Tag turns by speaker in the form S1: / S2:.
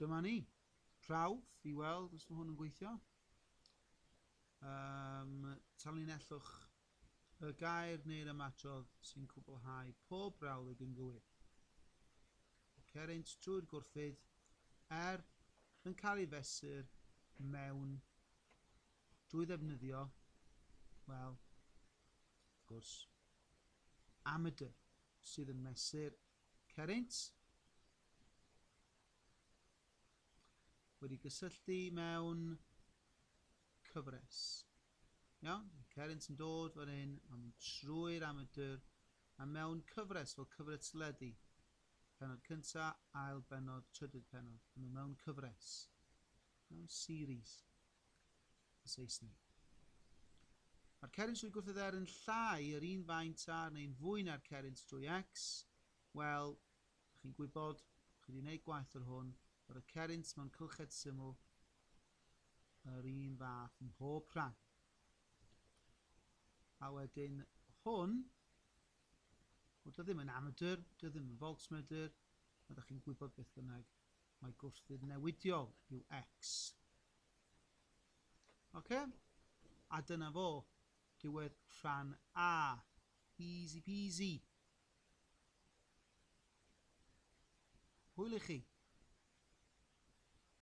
S1: dyma ni. Prawf i weld os mae hwn yn gweithio. Um, Talunellwch y gair neu'r ymatrodd sy'n cwblhau pob brawlig yn gywir. Cereint trwy'r gwrthydd er yn cael ei fesur mewn drwy ddefnyddio, wel, wrth gwrs, amateur sydd yn mesur cereint wedi gysylltu mewn cyfres. Iawn, cerint yn dod fan hyn am trwy'r amadur a mewn cyfres fel cyfres ledu. Penod cyntaf, ail benod, trydydd penod. Mae mewn cyfres. Mewn series. Y Saesneg. Mae'r cerint trwy gwrthedd er yn llai yr un faint ar neu'n fwy na'r cerint trwy X. Wel, chi'n gwybod, chi wedi gwneud gwaith ar hwn, Roedd y cerint mewn cylched syml yr un fath yn mhob rhan. A wedyn hwn, wel, dy ddim yn amateur, dy ddim yn voltmeter, a ydych chi'n gwybod beth bynnag mae gwrthydd newidiol yw X. Okay? A dyna fo, diwedd rhan A. Easy peasy. Hwyl i chi.